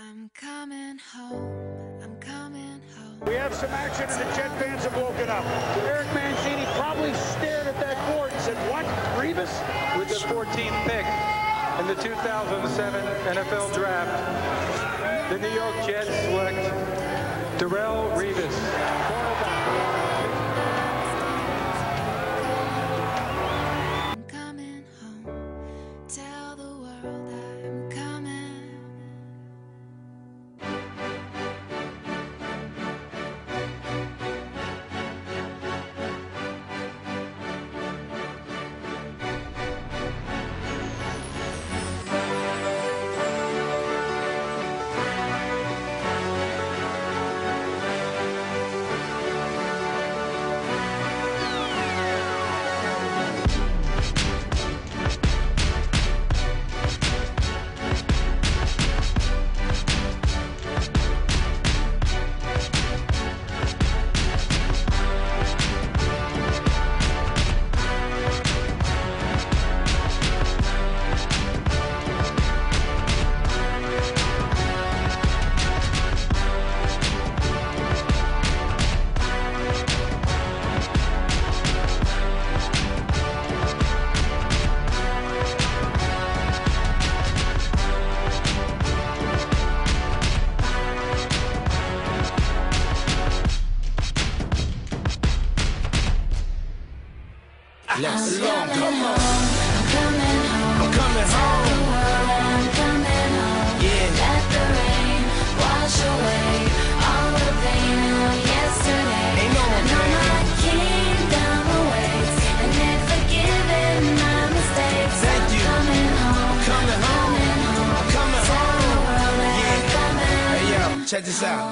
I'm coming home. I'm coming home. We have some action and the Jet fans have woken up. Eric Mangini probably stared at that court and said, what, Revis? With the 14th pick in the 2007 NFL Draft, the New York Jets select Darrelle Revis, Let's I'm coming home. I'm coming home. I'm coming Tell the home. world I'm coming home. Yeah. Let the rain wash away all the pain of yesterday. Ain't no I know my kingdom awaits, and they're forgiving my mistakes. Thank I'm you. coming home. Coming home. Coming home. I'm coming Tell the home. world that I'm coming Hey yo, check this out.